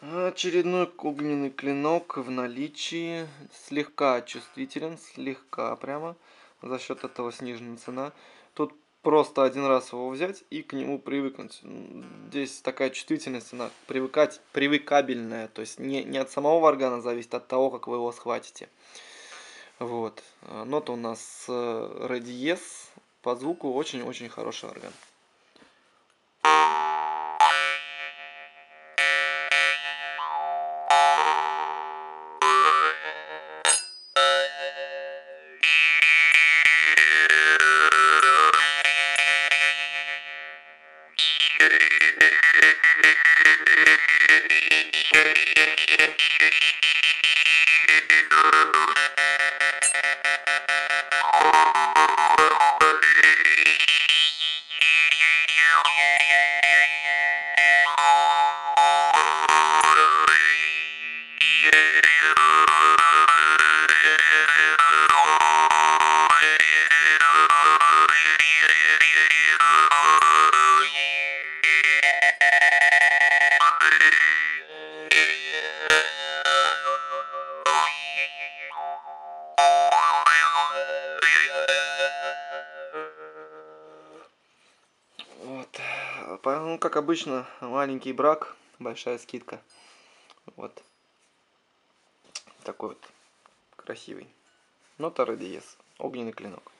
Очередной огненный клинок в наличии. Слегка чувствителен, слегка прямо. За счет этого снижена цена. Тут просто один раз его взять и к нему привыкнуть. Здесь такая чувствительность, она привыкать, привыкабельная. То есть не, не от самого варгана зависит, а от того, как вы его схватите. Вот. Нота у нас Radies. По звуку очень-очень хороший орган. Oh, Вот. Ну, как обычно, маленький брак, большая скидка. Вот. Такой вот красивый. Нота Радиес. Огненный клинок.